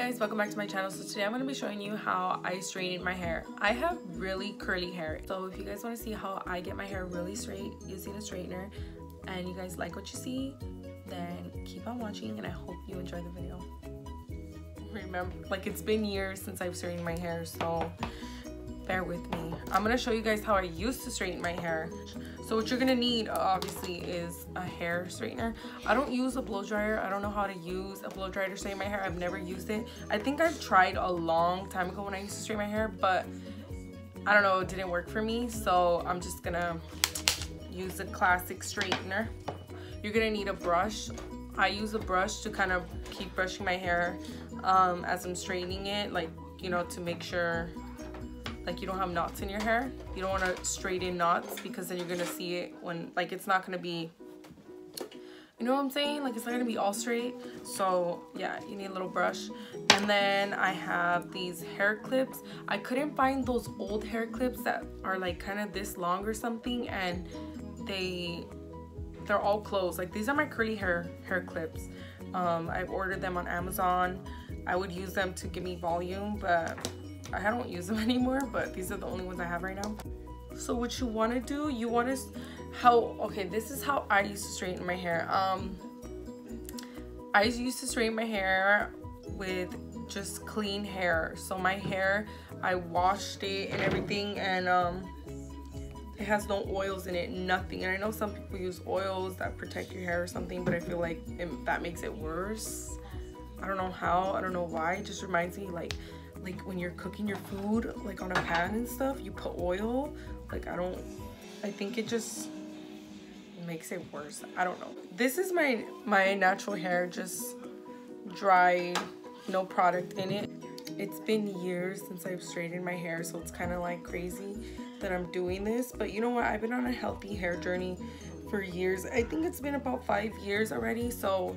guys welcome back to my channel. So today i'm going to be showing you how i straighten my hair. I have really curly hair. So if you guys want to see how i get my hair really straight using a straightener and you guys like what you see then keep on watching and i hope you enjoy the video. Remember like it's been years since i've straightened my hair so bear with me i'm to show you guys how i used to straighten my hair so what you're gonna need obviously is a hair straightener. I don't use a blow dryer. I don't know how to use a blow dryer to straighten my hair. I've never used it. I think I've tried a long time ago when I used to straighten my hair, but I don't know, it didn't work for me. So I'm just gonna use a classic straightener. You're gonna need a brush. I use a brush to kind of keep brushing my hair um, as I'm straightening it, like, you know, to make sure like you don't have knots in your hair. You don't want to straighten knots because then you're gonna see it when like it's not gonna be you know what I'm saying? Like it's not gonna be all straight. So yeah you need a little brush. And then I have these hair clips. I couldn't find those old hair clips that are like kind of this long or something and they they're all closed. Like these are my curly hair hair clips. Um, I've ordered them on Amazon. I would use them to give me volume but I don't use them anymore, but these are the only ones I have right now. So what you want to do, you want to, how, okay, this is how I used to straighten my hair. Um, I used to straighten my hair with just clean hair. So my hair, I washed it and everything and um, it has no oils in it, nothing. And I know some people use oils that protect your hair or something, but I feel like it, that makes it worse. I don't know how, I don't know why. It just reminds me like like when you're cooking your food like on a pan and stuff you put oil. Like I don't I think it just makes it worse. I don't know. This is my my natural hair just dry no product in it. It's been years since I've straightened my hair so it's kind of like crazy that I'm doing this but you know what? I've been on a healthy hair journey for years. I think it's been about five years already so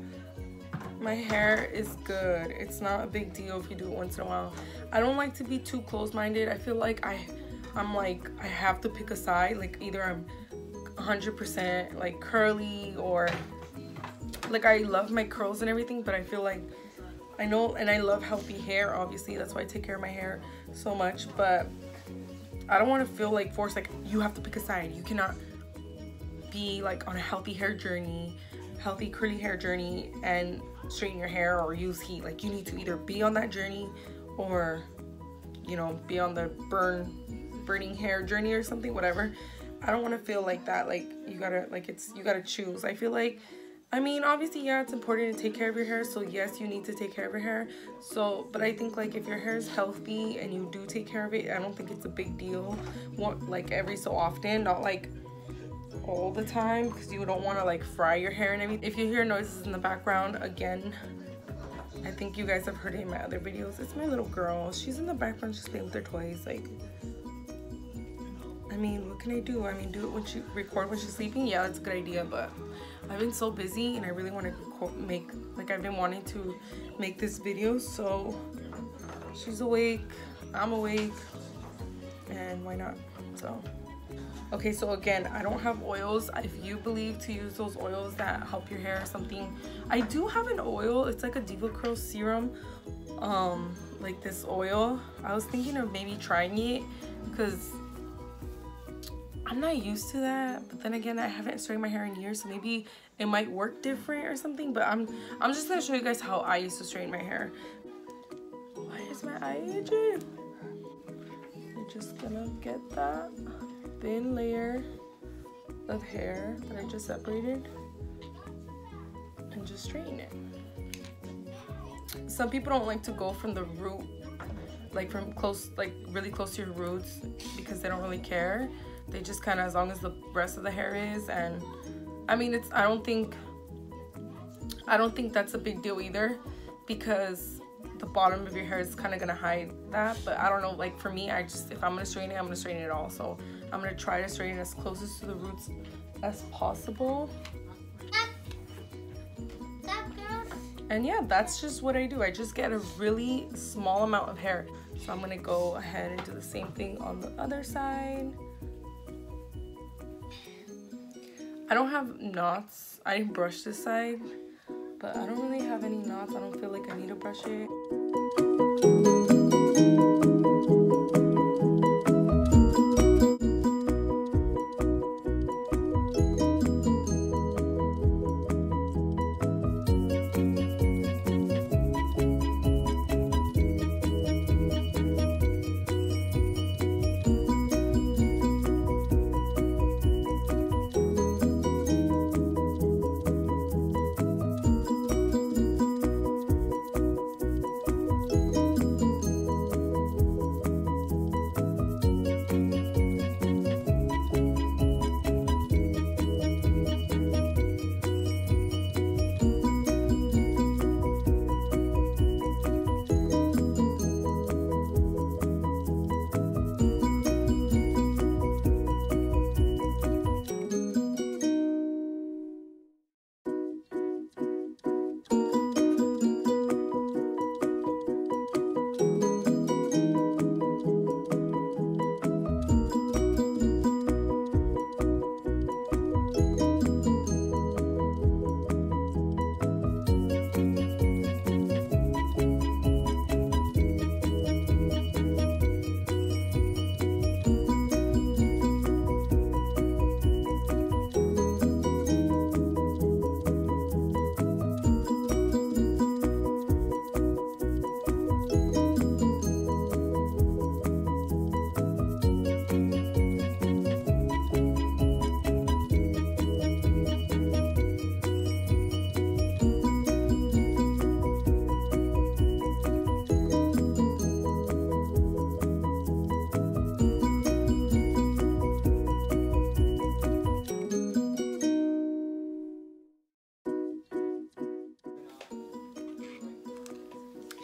my hair is good. It's not a big deal if you do it once in a while. I don't like to be too close-minded i feel like i i'm like i have to pick a side. Like either i'm 100% like curly or like i love my curls and everything but i feel like i know and i love healthy hair obviously. That's why i take care of my hair so much but i don't want to feel like forced. Like you have to pick a side. You cannot be like on a healthy hair journey healthy curly hair journey and straighten your hair or use heat. Like you need to either be on that journey or you know be on the burn burning hair journey or something whatever. I don't want to feel like that. Like you gotta like it's you gotta choose. I feel like i mean obviously yeah it's important to take care of your hair. So yes you need to take care of your hair. So but i think like if your hair is healthy and you do take care of it i don't think it's a big deal. Like every so often not like all the time because you don't want to like fry your hair and everything. If you hear noises in the background, again, I think you guys have heard it in my other videos. It's my little girl. She's in the background just playing with her toys. Like, I mean, what can I do? I mean, do it when she record when she's sleeping. Yeah, that's a good idea. But I've been so busy and I really want to make like I've been wanting to make this video. So she's awake. I'm awake. And why not? So okay so again i don't have oils. If you believe to use those oils that help your hair or something i do have an oil. It's like a DevaCurl serum um like this oil. I was thinking of maybe trying it because i'm not used to that but then again i haven't straightened my hair in years so maybe it might work different or something but i'm i'm just gonna show you guys how i used to straighten my hair. Why is my eye itchy i'm just gonna get that thin layer of hair that I just separated and just straighten it. Some people don't like to go from the root, like from close, like really close to your roots because they don't really care. They just kind of, as long as the rest of the hair is and I mean, it's, I don't think, I don't think that's a big deal either because the bottom of your hair is kind of gonna hide that but I don't know like for me I just if I'm gonna straighten it I'm gonna straighten it all. So I'm gonna try to straighten as closest to the roots as possible. And yeah that's just what I do. I just get a really small amount of hair. So I'm gonna go ahead and do the same thing on the other side. I don't have knots. I brush this side but I don't really have any knots. I don't feel like I need to brush it.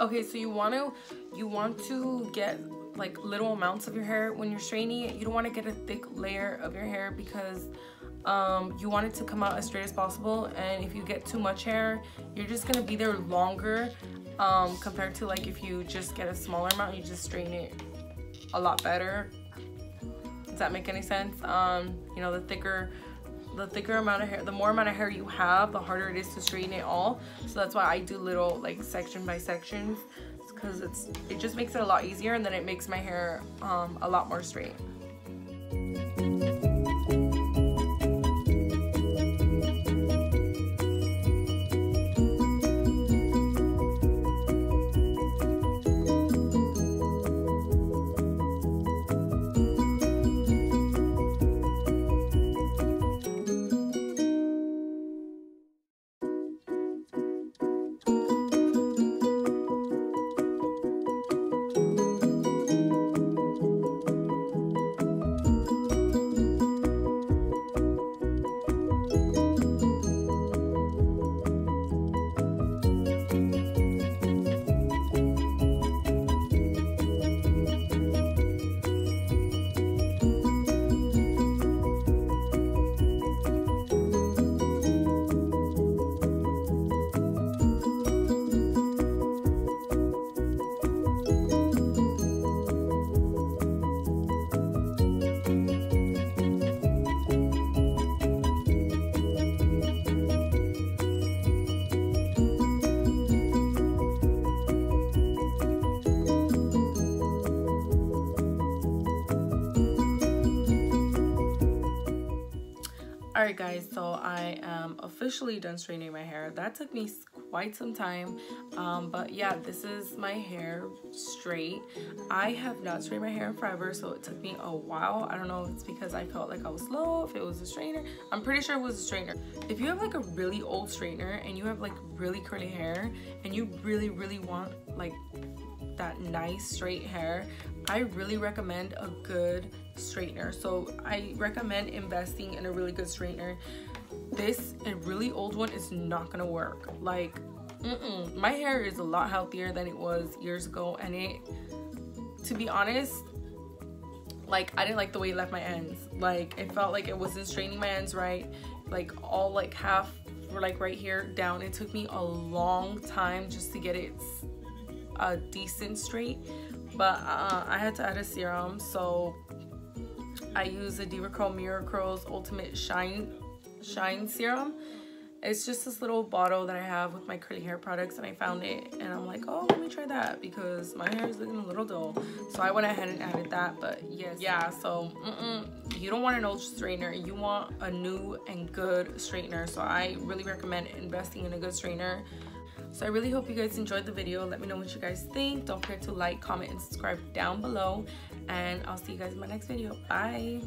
Okay, so you want to you want to get like little amounts of your hair when you're straightening it. You don't want to get a thick layer of your hair because um, you want it to come out as straight as possible. And if you get too much hair, you're just gonna be there longer um, compared to like if you just get a smaller amount, you just strain it a lot better. Does that make any sense? Um, you know, the thicker the thicker amount of hair, the more amount of hair you have, the harder it is to straighten it all. So that's why I do little like section by sections because it's it just makes it a lot easier and then it makes my hair um, a lot more straight. Alright guys, so I am officially done straightening my hair. That took me quite some time, um, but yeah, this is my hair straight. I have not straightened my hair in forever, so it took me a while. I don't know if it's because I felt like I was slow, if it was a straightener. I'm pretty sure it was a straightener. If you have like a really old straightener and you have like really curly hair and you really, really want like that nice straight hair, I really recommend a good straightener. So I recommend investing in a really good straightener. This, a really old one, is not gonna work. Like, mm -mm. my hair is a lot healthier than it was years ago. And it, to be honest, like I didn't like the way it left my ends. Like it felt like it wasn't straightening my ends right. Like all like half were like right here down. It took me a long time just to get it a decent straight but uh, I had to add a serum so I use the DevaCurl Miracurls Ultimate Shine Shine Serum. It's just this little bottle that I have with my curly hair products and I found it and I'm like oh let me try that because my hair is looking a little dull. So I went ahead and added that but yes. Yeah so mm -mm, you don't want an old straightener. You want a new and good straightener. So I really recommend investing in a good straightener so I really hope you guys enjoyed the video. Let me know what you guys think. Don't forget to like, comment, and subscribe down below. And I'll see you guys in my next video. Bye.